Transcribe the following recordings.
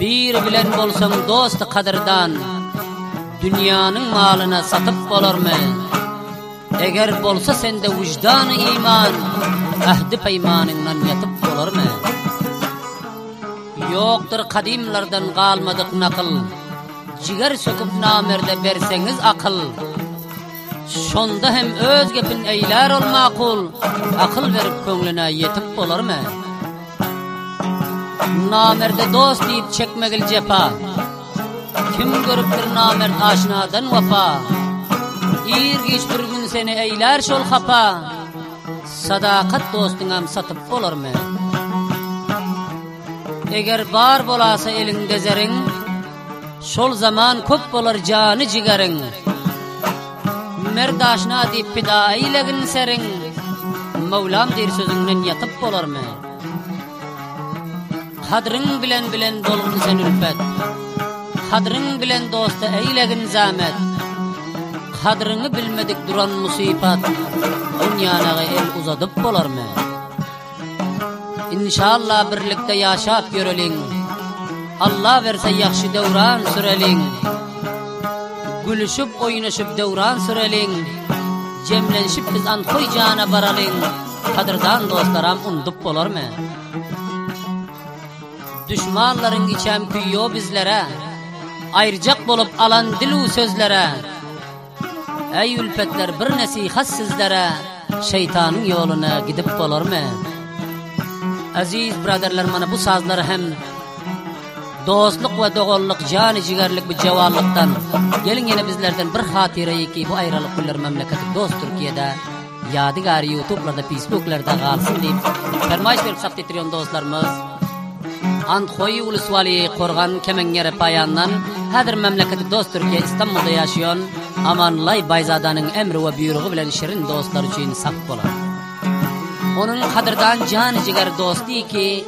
Bir bilen bolsam dost qadrdan Dünyanın malına satıp bolar mı? Eger bolsa sende vicdan iman Ahdi peymanından yatıp bolar mı? Yoktur kadimlardan qalmadık nakıl Ciger söküp namerde berseniz akıl Şonda hem öz gepin eyler ol Akıl verip köngline yetip bolar mı? Namerde dost deyip çekmegil cepa. Kim görüp bir namerd aşinadan vafa İr geç bir gün seni eyler şol hapa Sadakat dostunam satıp bolar mı? Eger bar bolasa elinde zerin Şol zaman köp bolar canı cigarin Merdaşna deyip pida eylegin serin Mevlam der sözünden yatıp bolar mı? Kadrın bilen bilen dolgun sen ülfet Kadrın bilen dosta eylegin zahmet Kadrını bilmedik duran musibat Dünyanağı el uzadıp bolar mı? İnşallah birlikte yaşap görelin Allah verse yaxşı devran sürelin. Gülüşüp oynashıp devran sürelin. Cemlenşip biz an koy cana baralin. Kadırdan dostlaram undup bolar mı? Düşmanların içem küyyo bizlere. Ayrıcak bolup alan dilu sözlere. Ey ülfetler bir nasihat sizlere. Şeytanın yoluna gidip bolar mı? Aziz braderler mana bu sazlar hem dostluk ve doğalluk, cani cigerlik bir cevallıktan gelin yine bizlerden bir hatireyi ki bu ayrılık kullar memleketi dost Türkiye'de yadigari YouTube'larda, Facebook'larda kalsın deyip fermayiş verip sap getiriyon dostlarımız Antxoy ulusvali Qorgan Kemengere payandan hadir memleketi dost Türkiye İstanbul'da yaşayan Amanlay Bayzada'nın emri ve buyruğu bilen şirin dostlar için sap bolar. Onun kadirdan can cigar dosti ki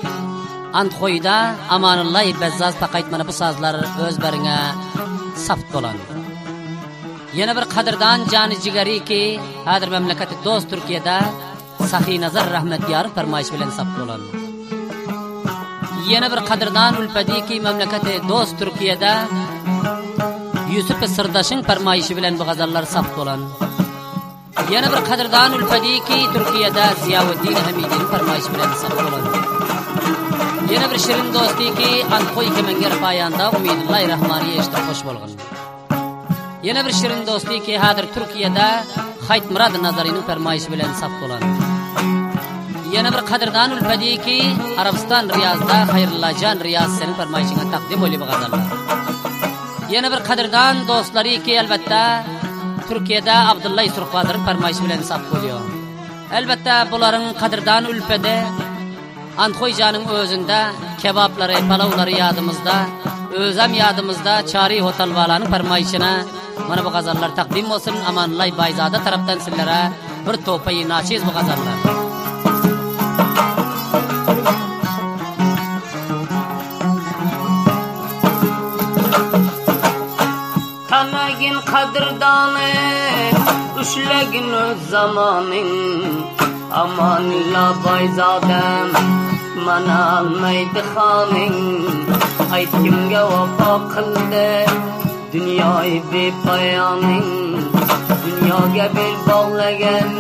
Antxoyda Amanlay Bezzaz taqaytmana bu sazlar özberine sap bolan. Yana bir kadırdan can jigari ki hadir memleketi dost Türkiye'de Sahi Nazar Rahmetyar fermayiş bilen sap bolan. yana bir qadrdon ulpadiki mamlakati do'st turkiyada yusuf sirdashin farmoyishi bilan bu g'azallar saf bo'lan yana bir qadrdon ulpadiki turkiyada ziyoviddin hamidiyni farmoyishi bilan saf bo'lan yana bir shirin do'stiki anqo'y kamangar poyonda umidulla rahmoniy eshitib xo'sh bo'lg'in. Yana bir shirin do'stiki hozir turkiyada hayit murad nazariyni farmoyishi bilan saf bo'ladi Yana bir qadrdan ulpadi ki Arabistan Riyazda Hayrullah Can Riyaz senin fermayişine takdim oli bu gazallar. Yana bir qadrdan dostları ki elbette Türkiye'de Abdullah Surqadir fermayişi bilen saf buların qadrdan ulpede Antxoy canın özünde kebapları, palavları yadımızda, özem yadımızda Çari Hotel valanın fermayişine mana bu gazallar takdim olsun Amanlay Bayzada taraftan sizlere bir topayı naçiz bu gazallar. tanagin qadrdoni ushlagin o'z zamoning. Amonillo boyzodam mana olmaydi xoning. Ayt kimga vafo qildi dunyoy bepoyoning. Dunyoga bel bog'lagan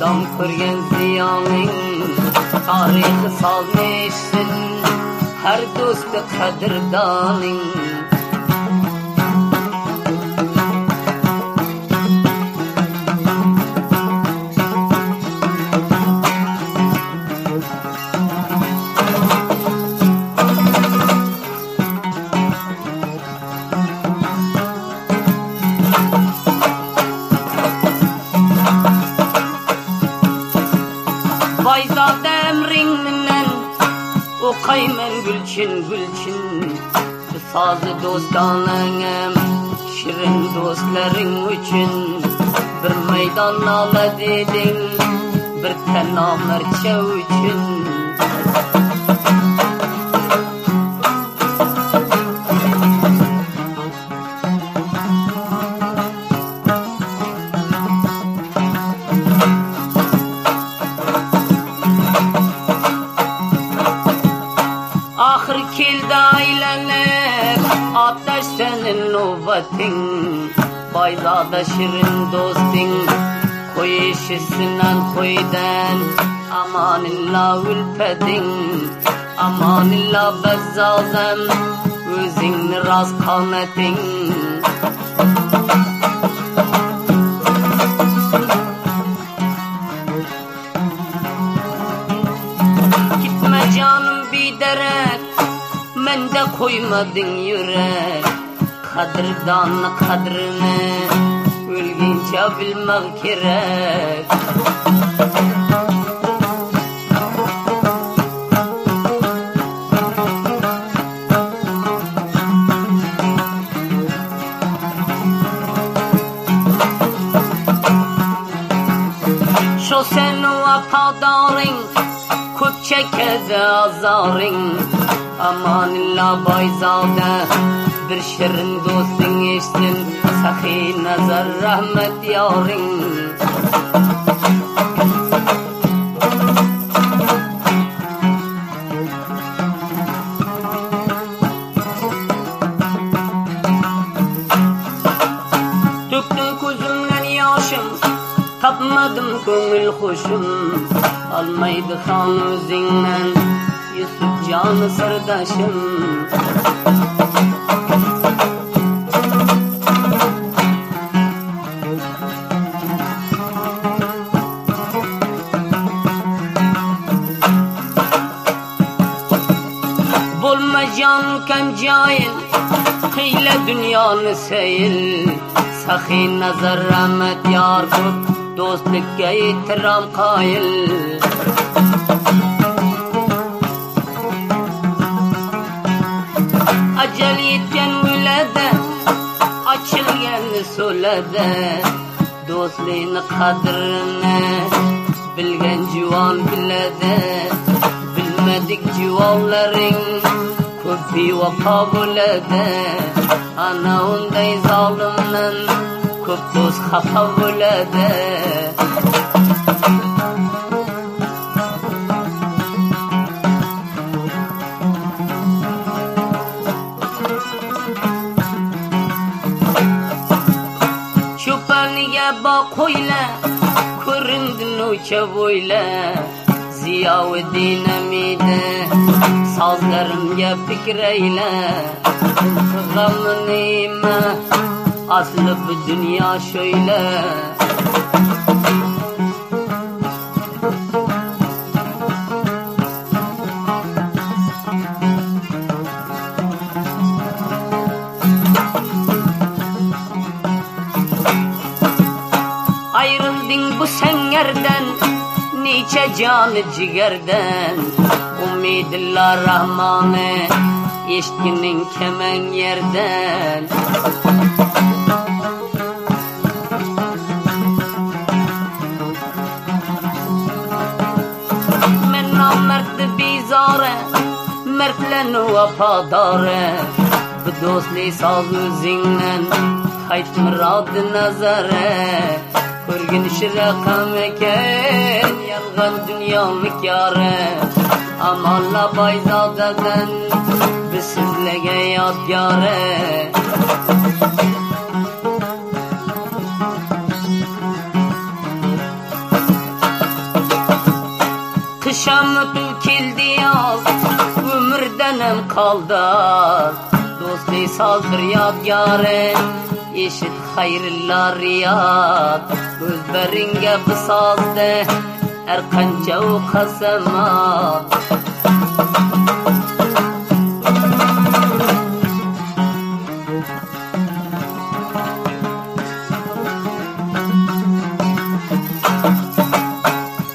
Mudam ko'rgan ziyoning Tarihi solmishsin Har do'sti qadrdoning Bayzadem ringminen Okaymen gülçin gülçin. Sazı dostanım Şirin dostların için Bir meydan ala dedin Bir tenamer çev için Bayzada şirin dostin Koy işisinden koydan Amanillah ülpedin Amanillah bezzazem Özünni rast kalmetin Gitme canım bir derek Mende koymadın yürek Kadırdan kadrini Ölgünce bilmek gerek. Şu sen vafadarin Kut çekedi azarin. Amanillah bayzade Bir şirin dostun eşsin. Sahi nazar gözümden yaşım Tapmadım köngül hoşum. Almaydı kan özünden Yusuf canı sırdaşım can kem cahil Hile dünyanı seyil. Sahi nazar rahmet yar kut Dostlukka ihtiram kayil Acel yetken ülede Açılgen söylede Dostluğunu kadrini Bilgen civan bilede. Bilmedik civanların Köpi vapa bulede Ana unday zalimden Köp dost hafa bulede Çupaniga bakoyla Köründün uça boyla Ziyavuddin emide sozlarimga fikr ayla g'amnima asli bu dunyo sho'yla Niçe canı cigerden Umidillah Rahman'ı Eşkinin kemen yerden. Men namerdi bizare Mertlen vafadare Bu dostli saz özünden Kayt mırad nazare. Körgün şirakam eken Yalgan dünya mikyare Amalla bayzadeden Bisizlege yadgare Kışamıtı kildi yaz Ömürdenem kaldı Dosti saldır yadgare Eşit hayırlar riyad Gözleringe bısazde Erkanca o kasemat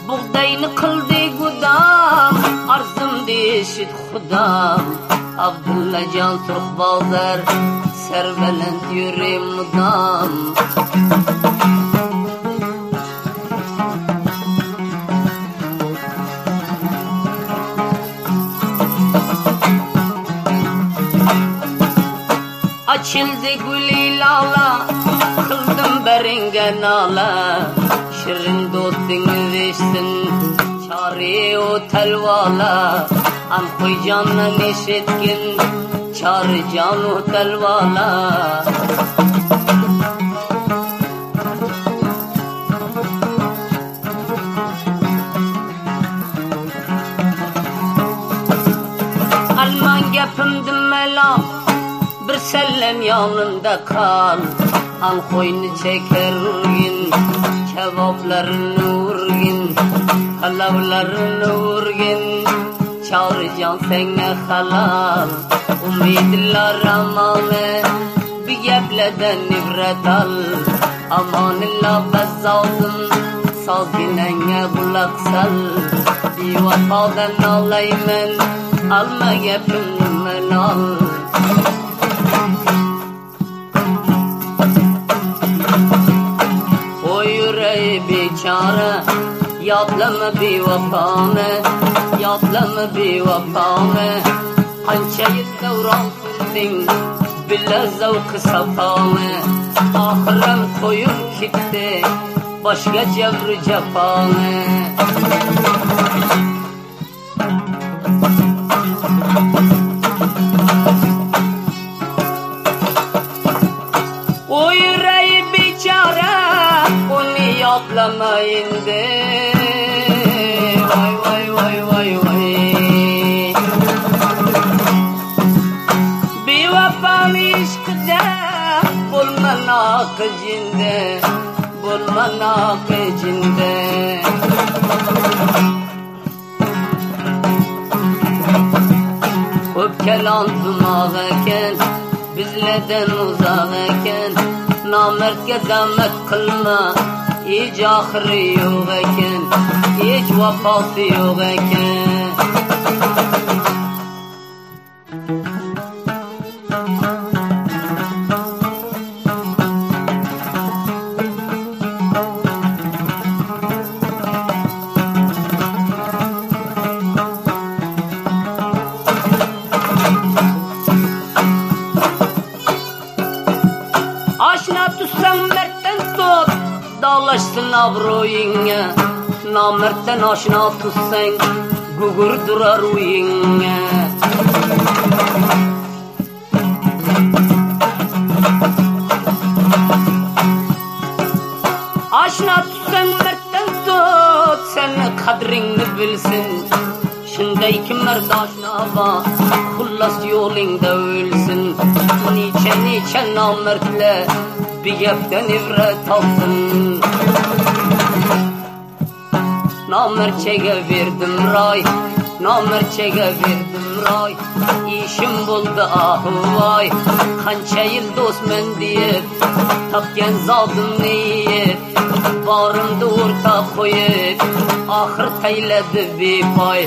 Buğdayını kıldı gudam Arzım deşit hudam. Abdullah Can Türk Bazar Servelent yüreğim mudam Açıldı gülü lala Kıldım beringe nala Şirin dostun veşsin çare o telvala. Am koy canla neşetkin Çare can o telvala. Alman gapimdi melam Bir sellem yanında kal An koyni çeker urgin Kebaplarını urgin Halavlarını urgin Çağırcan sene halal. Umidillah ramane Bir gepleden ibret al. Amanillah bezzaldım Sakinenge kulak sal. Bir vafadan alaymen Alma gepimden al yüreği biçare Yatlama bir vefamı Yatlama bir vefamı Hançeyi devran kurdin Bile zevk safamı Ahirem koyup gitti Başka cevri cefanı Bulma nakıcinde Ko'p kelam tumoq ekan bizlardan uzoq ekan nomardga zamat qilma hech oxiri yo'q ekan hech vafosi yo'q Namertten aşna tutsan Gugur durar uyinge. Aşna tutsan mertten tut Seni kadrini bilsin. Shunday ki mardoshna va xullas yo'lingda o'lsin necha necha nomardlar begapdan ibrat olsin nomirchaga berdim roy nomirchaga berdim roy. Ishim bo'ldi ahu voy qancha yil do'stman deb topgan zotimni yeb borimni o'rta qo'yib oxir tayladi bepoy.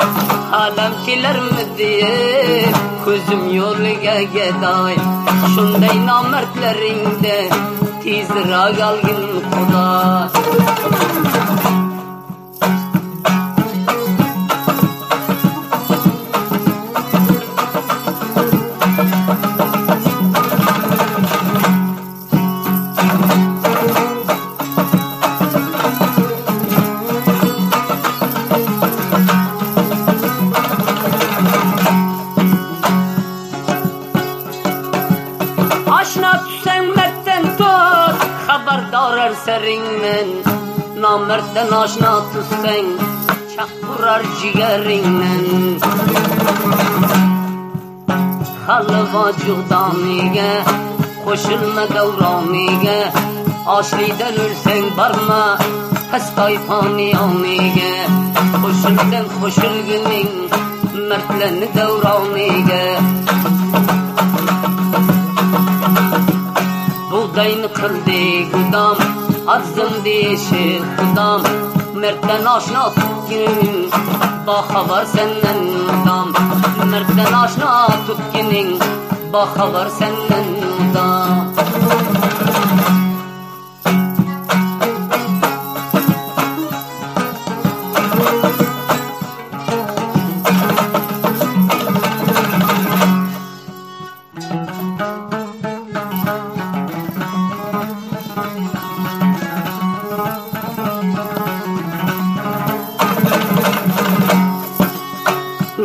Alam kelarmi deb ko'zim yo'liga gadoy. Shunday nomardlaringni tezroq olgin xudo. nomardda noshno tutsang chaqurar jigaringdan. Halvo juqdoniga qo'shilma gavroniga oshlikdan o'lsang borma pastoy foniyoniga qo'shilgan qo'shilgining mardlarni davroniga dayni qildi gudom Arzım değişir gudam Mert'ten aşna tutkin Bahavar senden mudam Mert'ten aşna tutkinin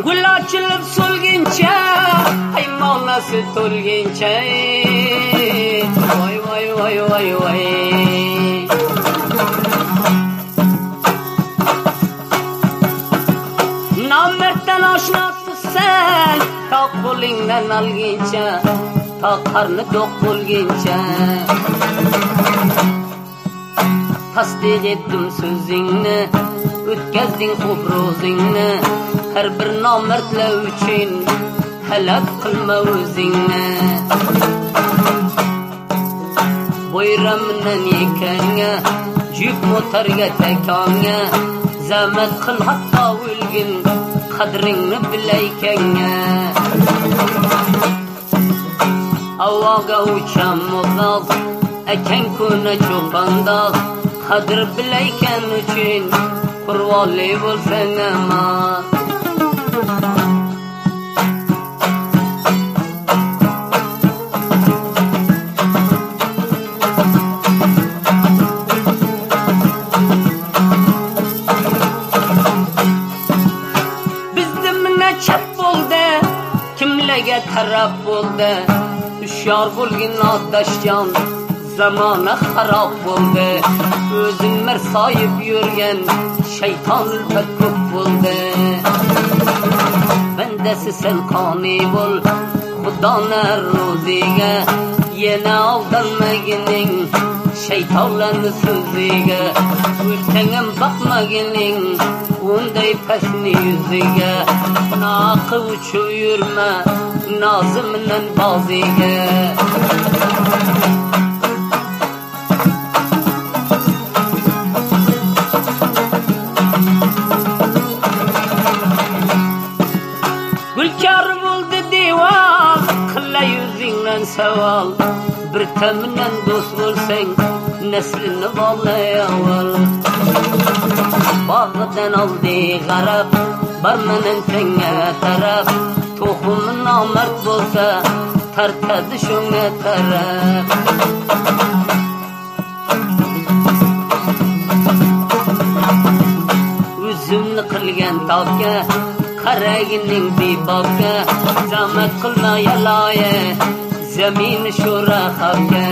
gul ochilib so'lguncha qaymoqnasi to'lguncha voy voy voy voy voy. Nomarddan oshno qilsang to qo'lingdan olguncha to qarni to'q bo'lguncha tasdiq etdim so'zingni o'tkazding obro'zingni. Har bir nomardlar uchun halak qilma o'zingni. Bo'yramdan yekanga yuk motorga takonga zahmat qil hatto o'lgin qadringni bilaykanga havoga ucham mo'g'az akang ko'na cho'pondoz qadr bilaykan uchun qurvonli bo'lsang aman kimlarga taraf bo'ldi hushyor bo'lgin oddashjon zamona xarob bo'ldi o'zin mirsoyib yurgan shayton ko'p bo'ldi bandasi sen qoni bo'l xudoni ro'ziga. Yana aldanmagining shaytonlarni so'ziga. O'lkangam boqmagining unday pastni yuziga. Noqi uchib yurma noziminan boziga. Savol bir taminan do'st bo'lsang naslini bog'lay avval bog'idan oldi g'arab barmanin senga taraf to'xumi nomard bo'lsa tartadi shunga taraf o'zimni qilgan tobga qaragining bebobga zamat qilma yaloya زمین شورا خفه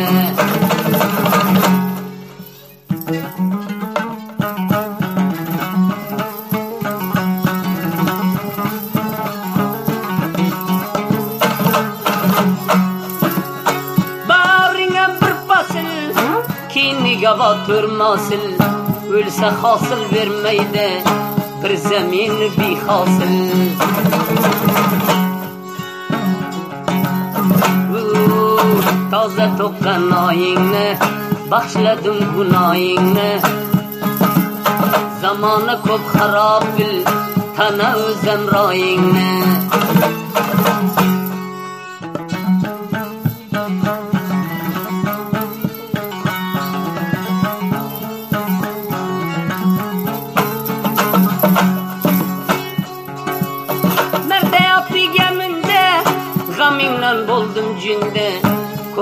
gavo turmosil. O'lsa hosil bermaydi bir zamin bihosil toza to'qqan noyingni baxshladim gunoyingni. Zamona ko'p xarobil tana o'zamroyingni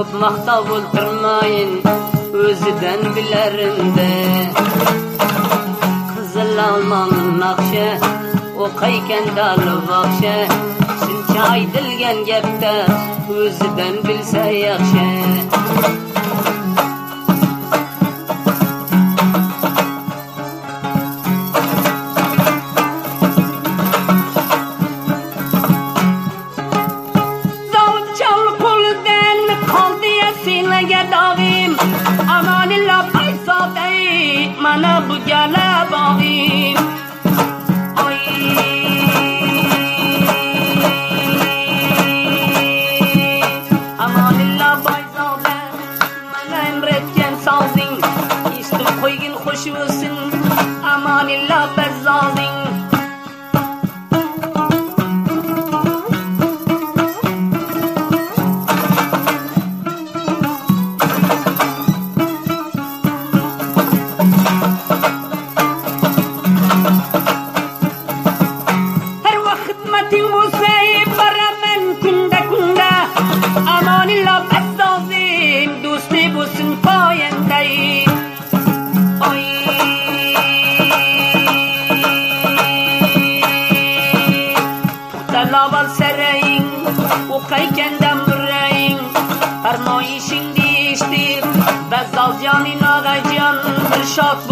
ko'p maqtov o'ltirmayin o'zidan bilarinde qizil olmon naqshi o'qaykan dali boqsha shuncha aytilgan gapda o'zidan bilsa boy boyzoda mana emretgan sozing eshitib qo'ygin xush bo'lsin amonillo bazzozing yan inadai yan bir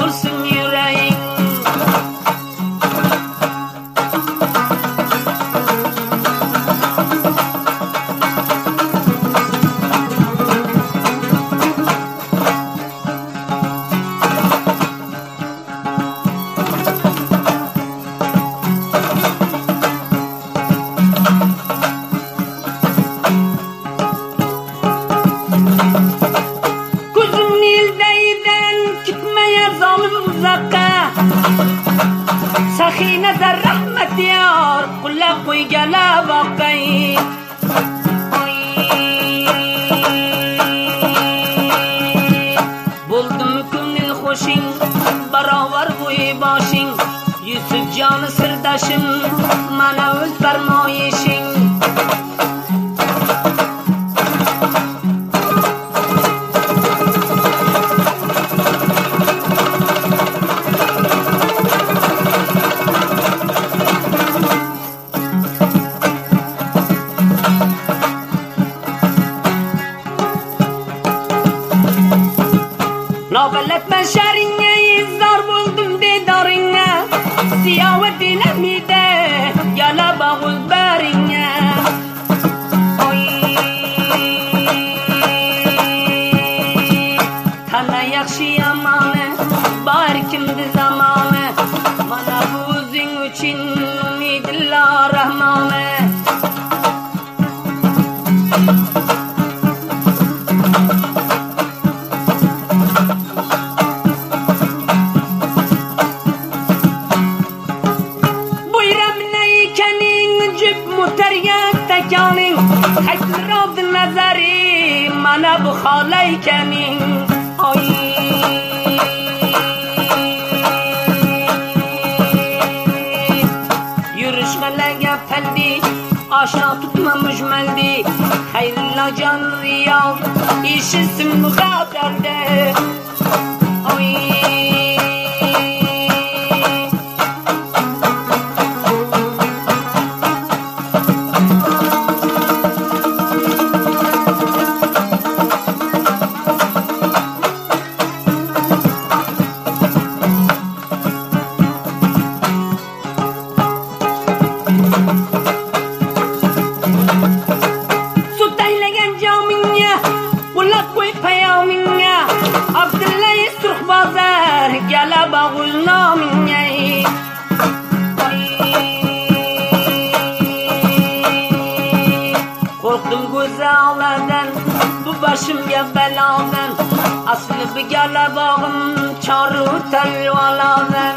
عندي حلا جان رياض يشسم خاطر ده Oldum güzelden bu başımga beladan. Aslı bir gele bağım çarı telvaladan.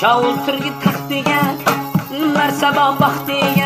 shovul turgit taxtiga narsa bog' baxtiga